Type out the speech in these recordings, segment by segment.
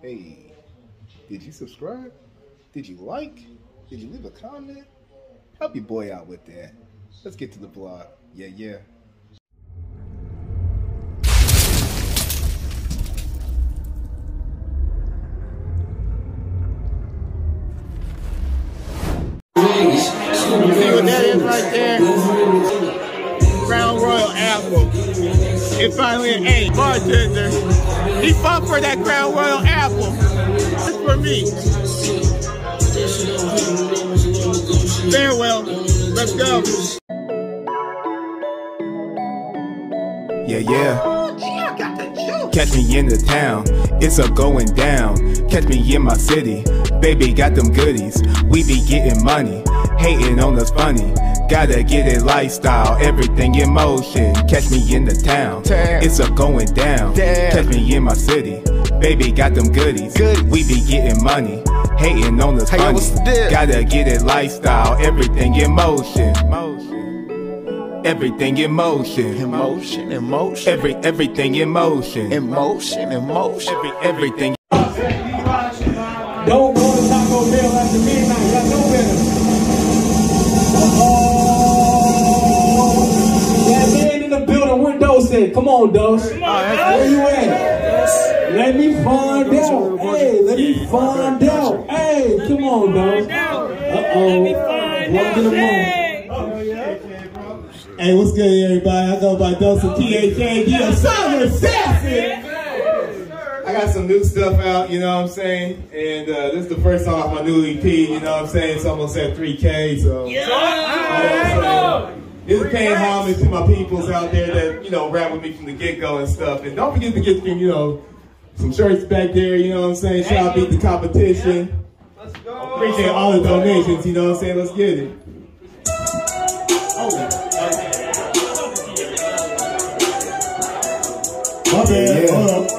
Hey, did you subscribe? Did you like? Did you leave a comment? Help your boy out with that. Let's get to the blog. Yeah, yeah. See what that is right there? Crown Royal apple. It finally, hey, bartender, he fought for that Crown Royal apple. It's for me. Farewell. Let's go. Yeah, yeah. Catch me in the town, it's a going down. Catch me in my city, baby got them goodies. We be getting money, hating on us funny. Gotta get it lifestyle, everything in motion. Catch me in the town, it's a going down. Catch me in my city, baby got them goodies. We be getting money, hating on us funny. Gotta get it lifestyle, everything in motion. Everything in motion. Emotion, emotion, Every everything in motion. emotion, emotion. Every everything. Don't go to Taco Bell after midnight. Where Dose? Come on, Dose. Where you at? Let me find out. Hey, let me find out. Hey, come on, Dose. Uh-oh. Welcome to the room. Hey, what's good, everybody? I go by Dose of Tha. I'm Summer Assassin. I got some new stuff out, you know what I'm saying? And uh, this is the first song off my new EP, you know what I'm saying? It's almost at 3K, so. You know what I'm saying? This is paying homage to my peoples out there that, you know, rap with me from the get-go and stuff. And don't forget to get them, you know, some shirts back there, you know what I'm saying? Try to beat the competition. Let's go. Appreciate all the donations, you know what I'm saying? Let's get it. My bad, hold up.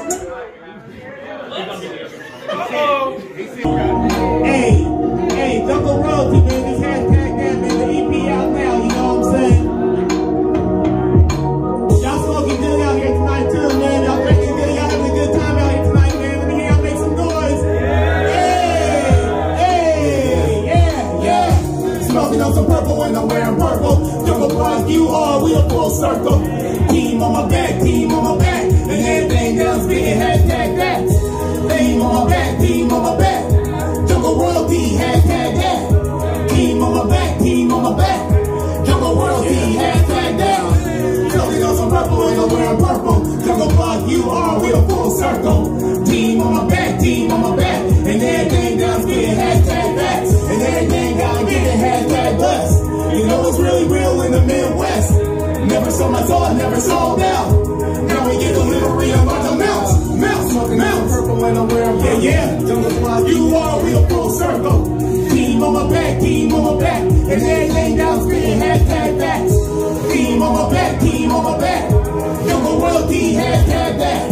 Full circle. Team on my back, team on my back. And everything down spitting, hashtag that. And everything get it, hashtag blessed. You know it's really real in the Midwest. Never sold my soul, never sold out. Now we get delivery of other mounts, mounts, mounts. Purple when I'm wearing yeah, yeah. You are a full circle. Team on my back, team on my back, and everything down spitting hashtag facts. Team on my back, team on my back. Young world, royalty hashtag that.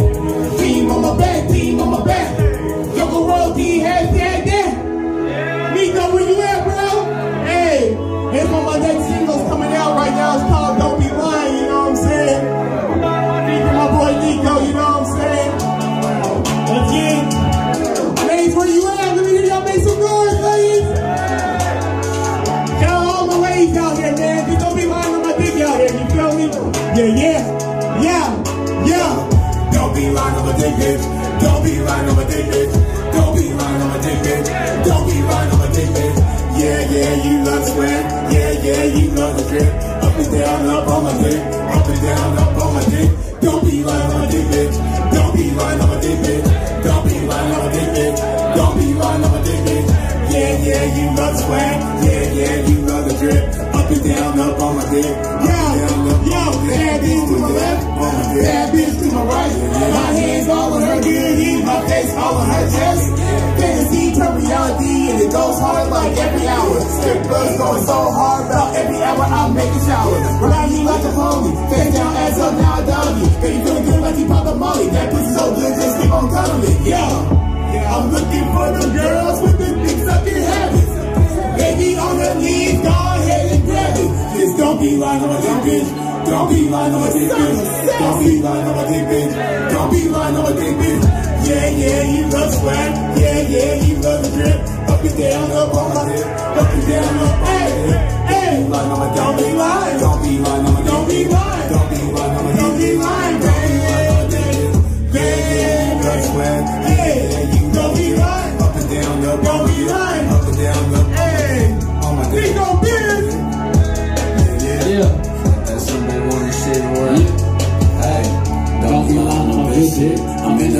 Nico, where you at, bro? Hey, here's one of my next singles coming out right now. It's called Don't Be Lying, you know what I'm saying? Featuring my boy Nico, you know what I'm saying? Again, ladies, where you at? Let me hear y'all make some noise, ladies. Shout out all my ladies out here, man. Just don't be lying on my dick out here, you feel me? Yeah, yeah, yeah, yeah. Don't be lying on my dick, bitch. Don't be lying on my dick, bitch. Don't be lying on my dick, bitch. Don't be lying on my dick, bitch. Yeah, yeah, you love sweat. Yeah, yeah, you love the drip. Up and down, up on my dick. Up and down, up on my dick. Don't be lying on my dick, bitch. Don't be lying on my dick, bitch. Don't be lying on my dick, bitch. Don't be lying on my dick, bitch. Yeah, yeah, you love the swag. Yeah, yeah, you love the drip. Up and down, up on my dick. Yo, yo, bad bitch to my left, bad bitch to my right. My hands all on her beauty, my face all on her chest. And it goes hard like every hour. Strip blood's going so hard, about every hour I'm making showers. Ride you like a pony, face down, ass up, now I dog you. Girl, you feeling good like you pop a molly. That pussy so good, just keep on cuddling. Yeah. I'm looking for the girls with the big sucking habits. Baby on the knees, go ahead and grab it. Just don't be lying on my dick, bitch. Don't be lying on my dick, bitch. Don't be lying on my dick, bitch. Don't be lying on my dick, bitch. Yeah, yeah, you love swag. Yeah, yeah, you love the drip. Up and down, up on my dip. Up and down, up. Hey, hey. Don't be lying. Don't be lying on my Don't be lying. Don't be lying on my Don't be lying,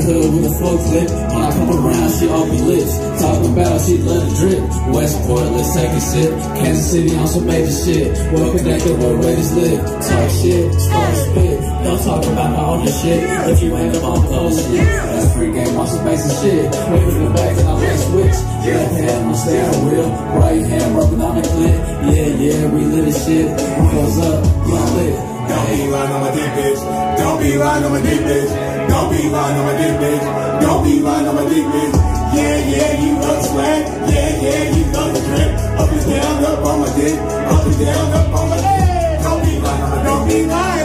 hood with a full clip. When I come around, she all be lit. Talking about she let it drip. Westport, let's take a sip. Kansas City on some major shit. Well connected where Raiders live. Talk shit, spark spit. Don't talk about my own shit. If you ain't on close shit. That's free game on some basic shit. Wait for the back and I let switch. Left hand on stay on wheel. Right hand rubbing on the clip. Yeah, yeah, we lit as shit. Goes up, y'all lit. Don't be lying on my dick, bitch. Don't be lying on my dick, bitch. Don't be lying on my dick, bitch. Don't be lying on my dick, bitch. Yeah, yeah, you love swag. Yeah, yeah, you love the drip. Up and down, up on my dick. Up and down, up on my leg. Don't be lying. Don't be lying.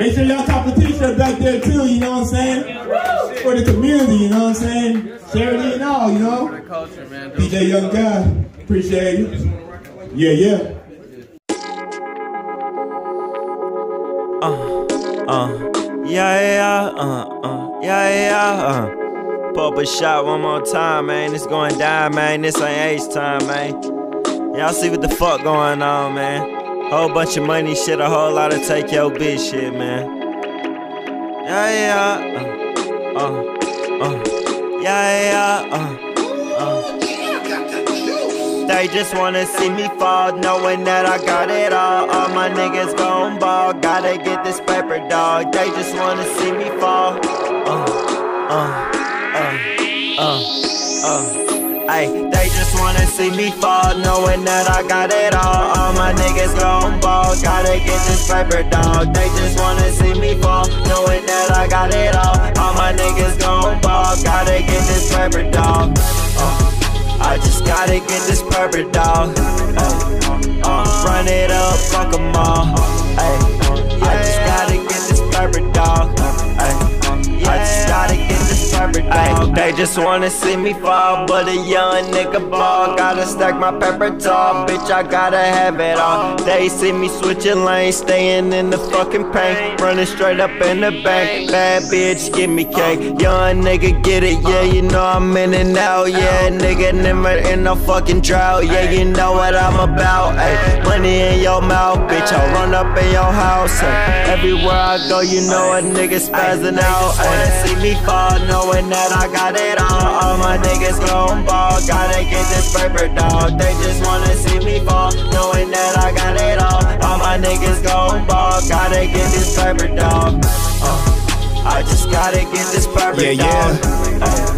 Make sure y'all cop a t-shirt back there too, you know what I'm saying? For the community, you know what I'm saying? Charity and all, you know? culture, man. DJ Young Guy, appreciate it. Yeah, yeah. Uh, yeah, yeah, uh, uh, yeah, yeah, uh. Pop a shot one more time, man. It's going down, man. This ain't H time, man. Y'all see what the fuck going on, man. Whole bunch of money shit, a whole lot of take your bitch shit, man. Yeah, yeah, uh, uh, uh, yeah, yeah, uh, uh. They just wanna see me fall, knowing that I got it all. All my niggas gon' ball, gotta get this paper, dog. They just wanna see me fall. Uh, uh, uh, uh, uh. Ay, they just wanna see me fall, knowing that I got it all. All my niggas gon' ball, gotta get this paper, dog. They just wanna see me fall, knowing that I got it all. All my niggas gon' ball, gotta get this paper, dog. Uh. I just gotta get this purple dog. Ay, uh, run it up, fuck 'em all. Ay, I just gotta get this purple dog. They just wanna see me fall, but a young nigga ball. Gotta stack my pepper tall, bitch. I gotta have it all. They see me switching lanes, staying in the fucking paint, running straight up in the bank. Bad bitch, give me cake. Young nigga, get it, yeah. You know I'm in and out, yeah. Nigga, never in no fucking drought, yeah. You know what I'm about, ayy. Money in your mouth, bitch. I'll run up in your house. ay. Everywhere I go, you know a nigga spazzing out. Wanna see me fall, knowing that I got it all. All my niggas gon' ball, gotta get this paper, dog. They just wanna see me fall, knowing that I got it all. All my niggas gon' ball, gotta get this paper, dog. Uh, I just gotta get this paper, Yeah, yeah. dog. Ay.